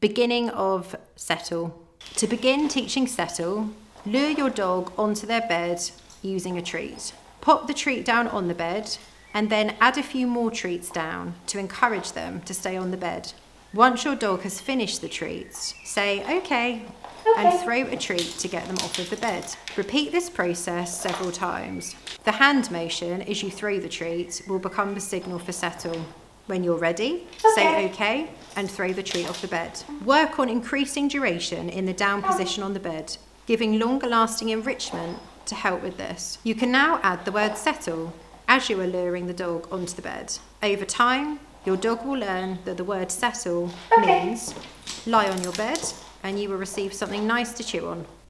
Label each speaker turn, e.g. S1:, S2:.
S1: Beginning of settle. To begin teaching settle, lure your dog onto their bed using a treat. Pop the treat down on the bed and then add a few more treats down to encourage them to stay on the bed. Once your dog has finished the treats, say okay, okay, and throw a treat to get them off of the bed. Repeat this process several times. The hand motion as you throw the treat will become the signal for settle. When you're ready, okay. say okay and throw the treat off the bed. Work on increasing duration in the down position on the bed, giving longer lasting enrichment to help with this. You can now add the word settle as you are luring the dog onto the bed. Over time, your dog will learn that the word settle okay. means lie on your bed and you will receive something nice to chew on.